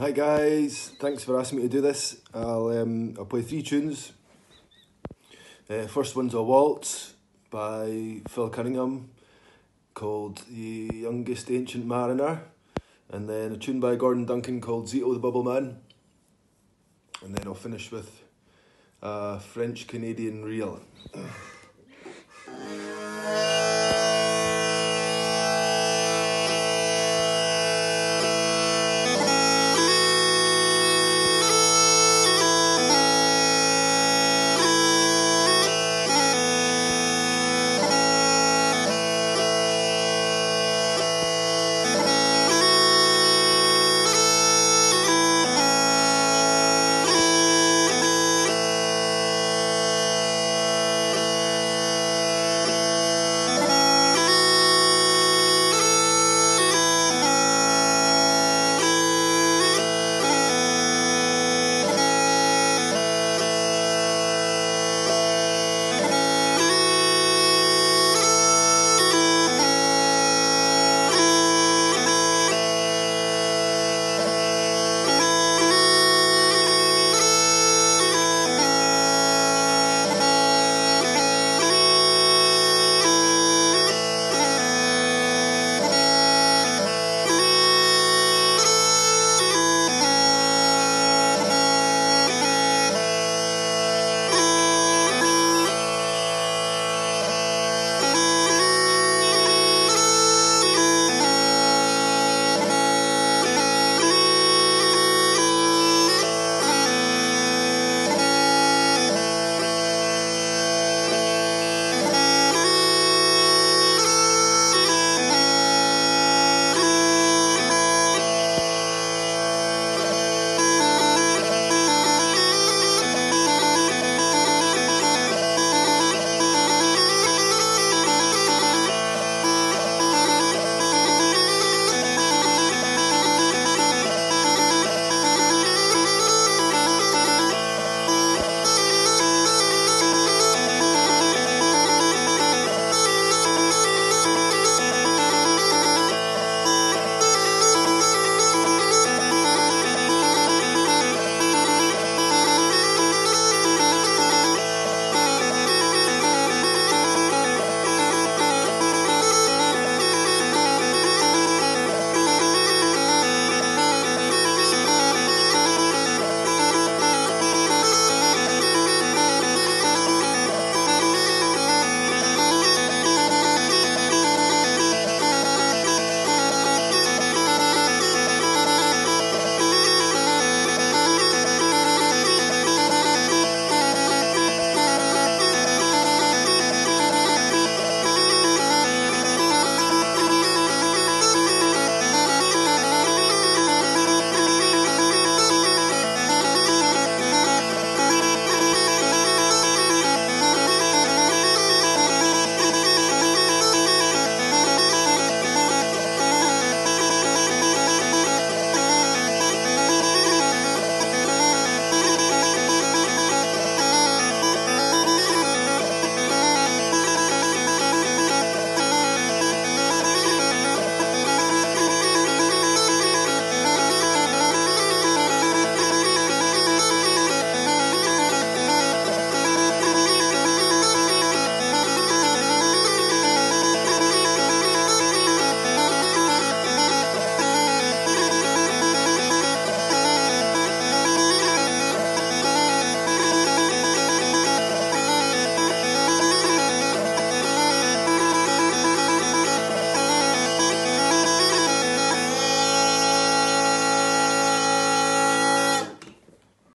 Hi guys, thanks for asking me to do this. I'll um, I'll play three tunes. Uh, first one's a waltz by Phil Cunningham called The Youngest Ancient Mariner, and then a tune by Gordon Duncan called Zeto the Bubble Man, and then I'll finish with a French Canadian reel.